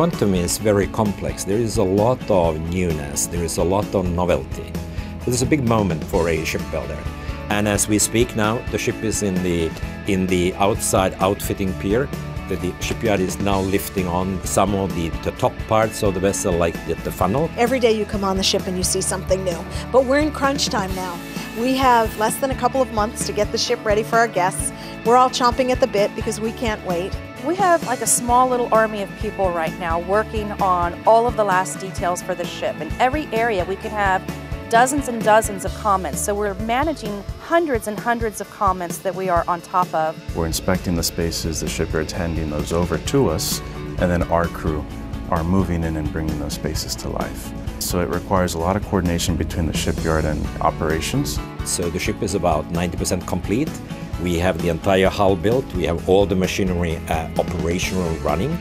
Quantum is very complex. There is a lot of newness, there is a lot of novelty. It is a big moment for a shipbuilder. And as we speak now, the ship is in the in the outside outfitting pier. The, the shipyard is now lifting on some of the, the top parts of the vessel, like the, the funnel. Every day you come on the ship and you see something new. But we're in crunch time now. We have less than a couple of months to get the ship ready for our guests. We're all chomping at the bit because we can't wait. We have like a small little army of people right now working on all of the last details for the ship. In every area we can have dozens and dozens of comments. So we're managing hundreds and hundreds of comments that we are on top of. We're inspecting the spaces, the shipyard's handing those over to us, and then our crew are moving in and bringing those spaces to life. So it requires a lot of coordination between the shipyard and operations. So the ship is about 90% complete. We have the entire hull built, we have all the machinery uh, operational running,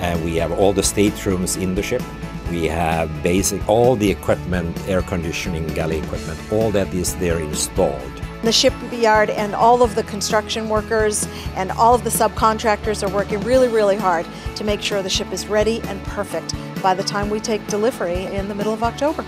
and we have all the staterooms in the ship. We have basic, all the equipment, air conditioning, galley equipment, all that is there installed. The shipyard and all of the construction workers and all of the subcontractors are working really, really hard to make sure the ship is ready and perfect by the time we take delivery in the middle of October.